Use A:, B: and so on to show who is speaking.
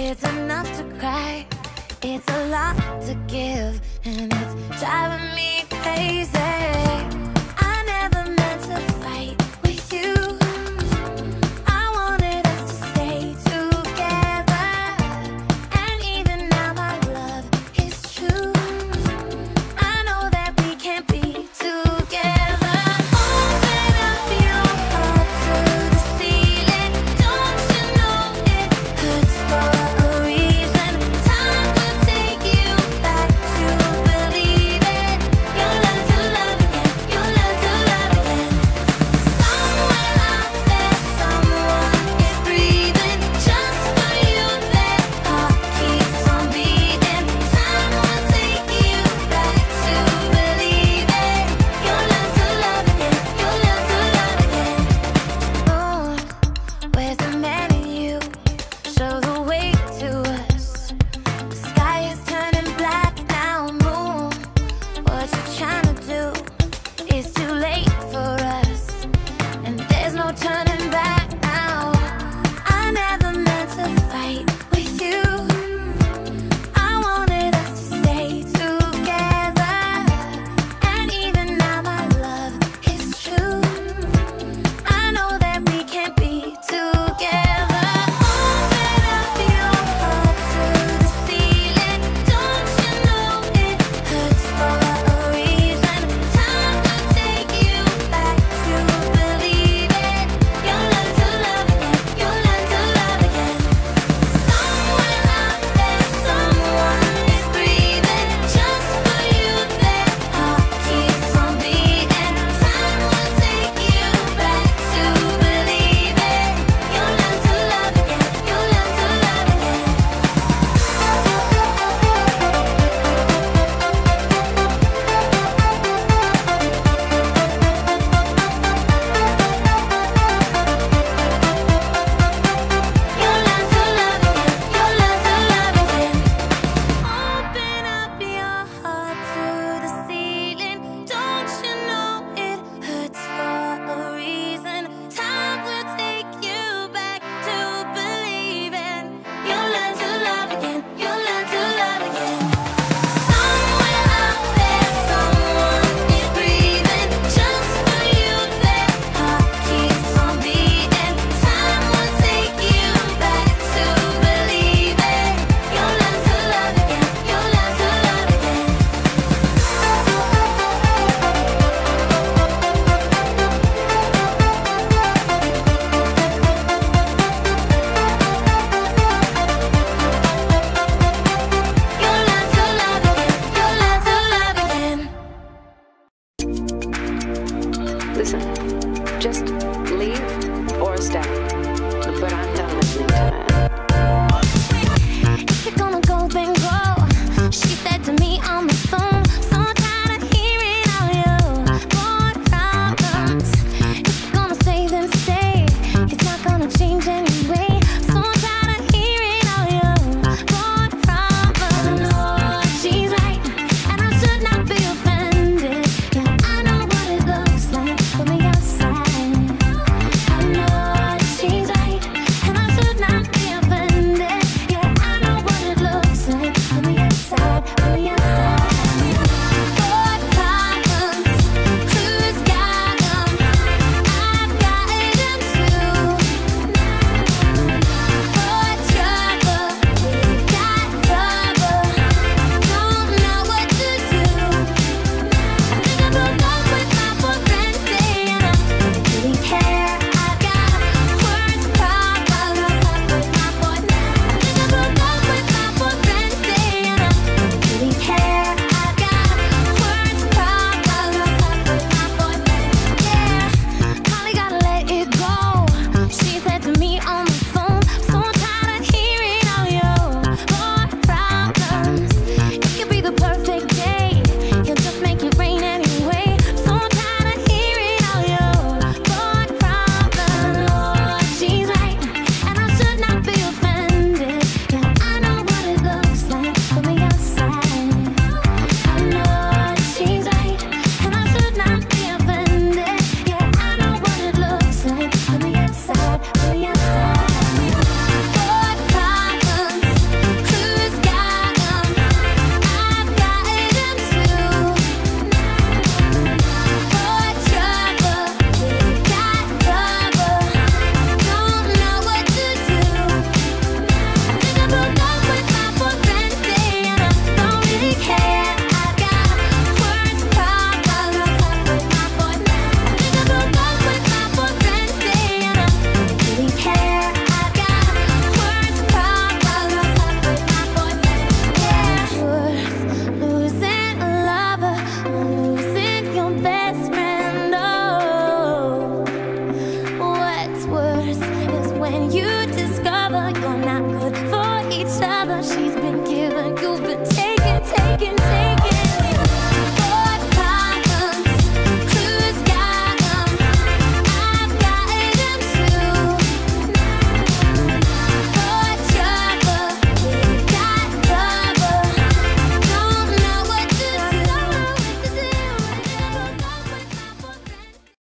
A: It's enough to cry. It's a lot to give, and